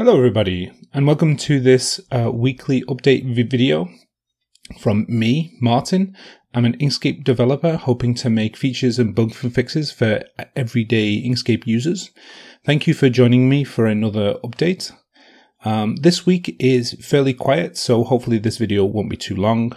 Hello, everybody, and welcome to this uh, weekly update video from me, Martin. I'm an Inkscape developer hoping to make features and bug fixes for everyday Inkscape users. Thank you for joining me for another update. Um, this week is fairly quiet, so hopefully this video won't be too long.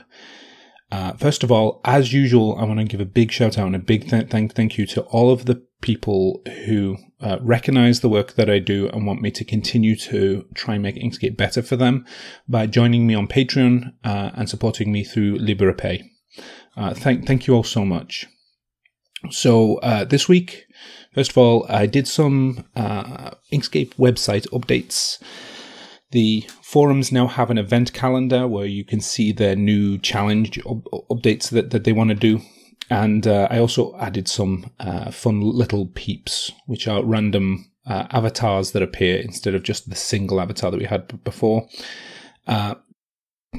Uh, first of all, as usual, I want to give a big shout out and a big th- thank thank you to all of the people who uh, recognize the work that I do and want me to continue to try and make Inkscape better for them by joining me on Patreon uh, and supporting me through Liberapay. Uh, thank, thank you all so much. So uh, this week, first of all, I did some uh, Inkscape website updates. The forums now have an event calendar where you can see their new challenge updates that, that they want to do. And uh, I also added some uh, fun little peeps, which are random uh, avatars that appear instead of just the single avatar that we had before. Uh,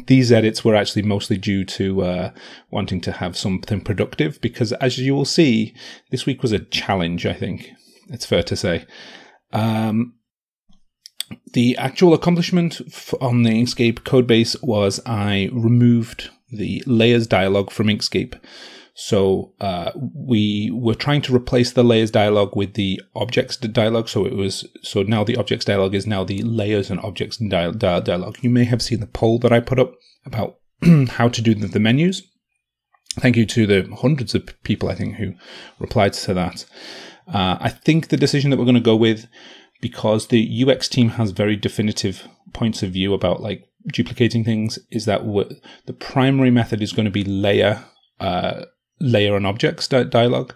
these edits were actually mostly due to uh, wanting to have something productive because, as you will see, this week was a challenge, I think. It's fair to say. Um, the actual accomplishment on the Inkscape codebase was I removed the layers dialog from Inkscape. So uh, we were trying to replace the layers dialog with the objects dialog. So it was so now the objects dialog is now the layers and objects dialog. You may have seen the poll that I put up about how to do the, the menus. Thank you to the hundreds of people I think who replied to that. Uh, I think the decision that we're going to go with, because the UX team has very definitive points of view about like duplicating things, is that the primary method is going to be layer uh, layer on objects di- dialogue,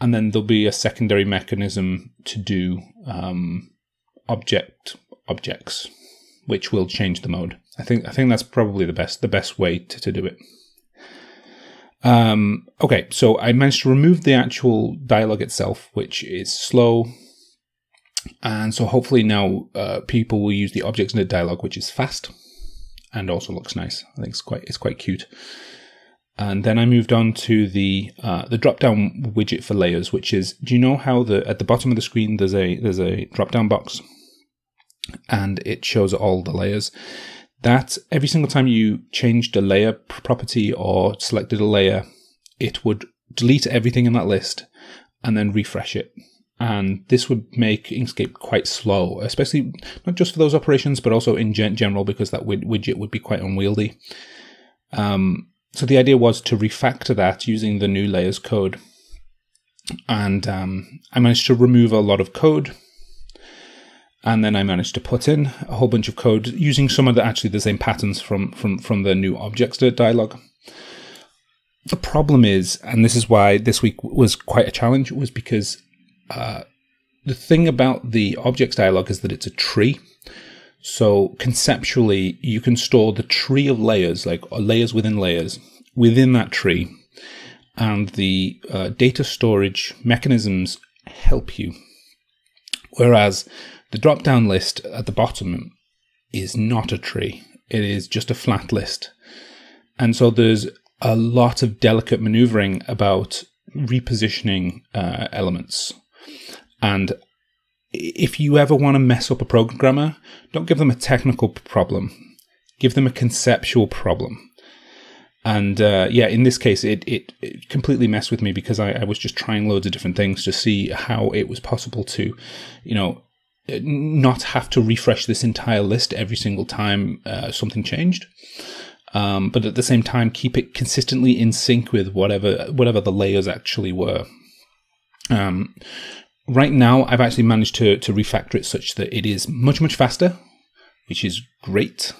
and then there'll be a secondary mechanism to do um, object objects, which will change the mode. I think I think that's probably the best the best way to, to do it. Um, okay, so I managed to remove the actual dialogue itself, which is slow, and so hopefully now uh, people will use the objects in the dialogue, which is fast and also looks nice. I think it's quite it's quite cute. And then I moved on to the uh, the drop down widget for layers, which is do you know how the at the bottom of the screen there's a there's a drop down box, and it shows all the layers. That every single time you changed a layer property or selected a layer, it would delete everything in that list and then refresh it. And this would make Inkscape quite slow, especially not just for those operations, but also in general because that widget would be quite unwieldy. Um, so the idea was to refactor that using the new layers code. And um, I managed to remove a lot of code. And then I managed to put in a whole bunch of code using some of the actually the same patterns from from from the new objects dialog. The problem is, and this is why this week was quite a challenge, was because uh, the thing about the objects dialog is that it's a tree. So conceptually, you can store the tree of layers, like layers within layers, within that tree, and the uh, data storage mechanisms help you. Whereas the drop down list at the bottom is not a tree, it is just a flat list. And so there's a lot of delicate maneuvering about repositioning uh, elements. And if you ever want to mess up a programmer, don't give them a technical problem. Give them a conceptual problem. And uh, yeah, in this case, it, it, it, completely messed with me because I, I was just trying loads of different things to see how it was possible to, you know, not have to refresh this entire list every single time uh, something changed. Um, but at the same time, keep it consistently in sync with whatever whatever the layers actually were. Um, right now, I've actually managed to to refactor it such that it is much much faster, which is great.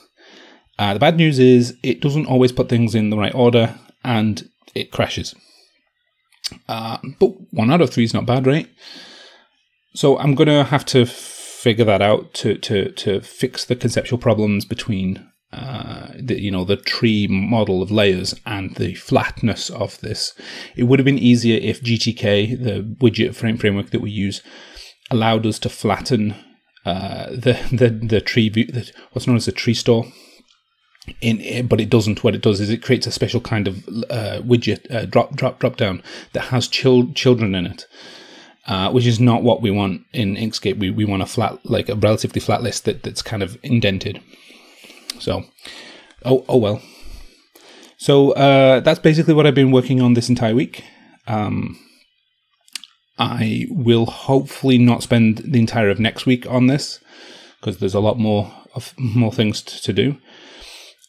Uh, the bad news is it doesn't always put things in the right order and it crashes. Uh, but one out of three is not bad, right? So I'm gonna have to figure that out to to to fix the conceptual problems between uh, the you know the tree model of layers and the flatness of this. It would have been easier if GTK, the widget frame framework that we use, allowed us to flatten uh, the the the tree view, the, what's known as a tree store. In, but it doesn't. What it does is it creates a special kind of uh, widget uh, drop drop drop down that has chil- children in it. uh, which is not what we want in Inkscape. We, we want a flat, like a relatively flat list that, that's kind of indented. So, oh, oh well. So uh, that's basically what I've been working on this entire week. Um, I will hopefully not spend the entire of next week on this because there's a lot more of more things to do.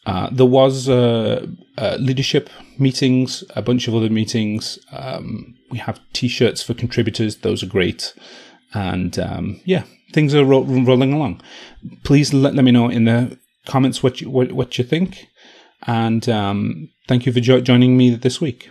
Uh, there was uh, uh, leadership meetings, a bunch of other meetings. Um, we have T-shirts for contributors; those are great. And um, yeah, things are ro- rolling along. Please let, let me know in the comments what you what, what you think. And um, thank you for jo- joining me this week.